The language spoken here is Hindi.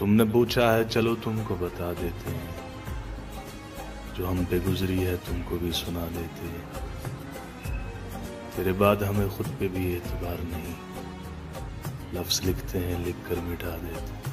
तुमने पूछा है, चलो तुमको बता देते हैं। जो हम पे गुजरी है, तुमको भी सुना देते हैं। तेरे बाद हमें खुद पे भी एतबार नहीं। लफ्ज लिखते हैं लिख कर मिटा देते हैं।